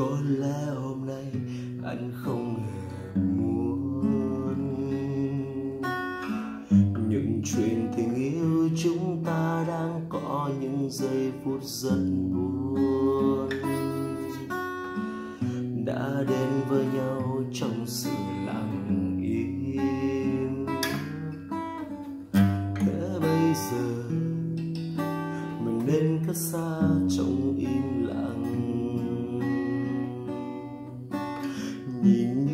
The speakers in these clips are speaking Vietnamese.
có lẽ hôm nay anh không hề muốn. Những chuyện tình yêu chúng ta đang có những giây phút rất buồn. Với nhau trong sự lặng im. Thế bây giờ, mình nên cách xa trong im lặng. Nhìn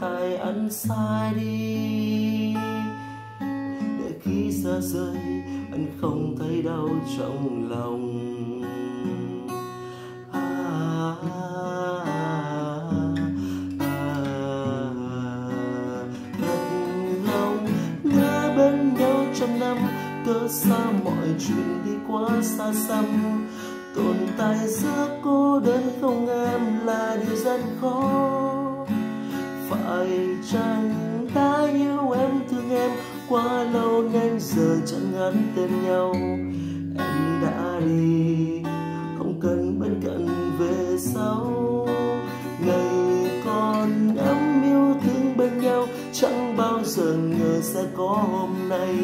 tay anh sai đi. Để khi xa rời, anh không thấy đau trong lòng. À, à, à, Cớ sao mọi chuyện đi quá xa xăm. Tồn tại giữa cô đơn không em là điều rất khó phải chăng ta yêu em, thương em quá lâu nên giờ chẳng ngắn tên nhau. Em đã đi, không cần bên cạnh về sau. Ngày còn ấm yêu thương bên nhau, chẳng bao giờ ngờ sẽ có hôm nay.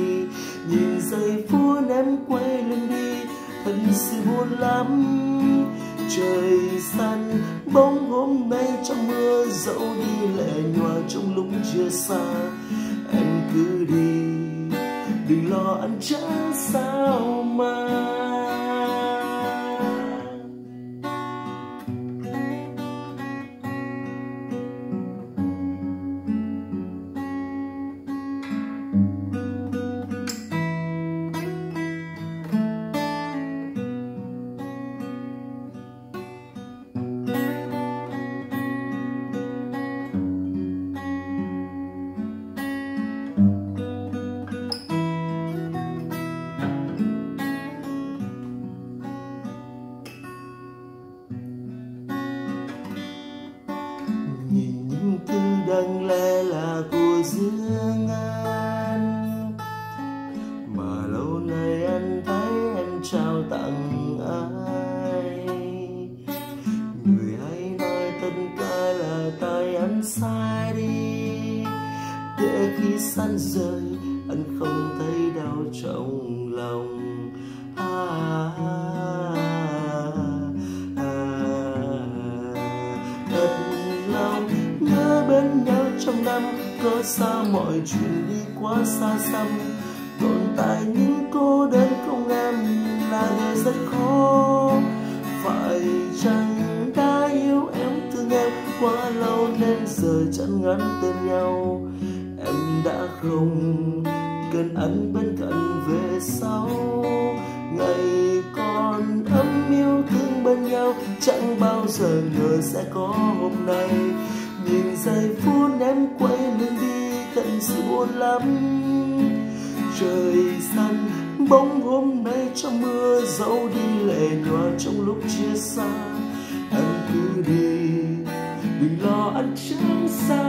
Nhìn giây phút em quay lưng đi, thật sự buồn lắm. Trời xanh bóng hôm nay trong mưa dẫu đi trong lúc chưa xa. Em cứ đi đừng lo anh chẳng xa. Riêng anh. Mà lâu nay anh thấy em trao tặng ai? Người hay nói tất cả là tay anh sai đi. Để khi săn rời anh không thấy đau trong lòng. À, à, à. thật lòng nhớ bên nhau trong năm có xa, mọi chuyện đi quá xa xăm. Tồn tại những cô đơn không em là điều rất khó. Phải chăng đã yêu em thương em quá lâu nên giờ chẳng ngắn tên nhau? Em đã không cần anh bên cạnh về sau. Ngày còn ấm yêu thương bên nhau, chẳng bao giờ ngờ sẽ có hôm nay nhìn giây phút em quay lưng đi thật buồn lắm. Trời xanh, bóng hôm nay trong mưa dẫu đi lệ nhòa trong lúc chia xa. Anh cứ đi, đừng lo anh chẳng xa.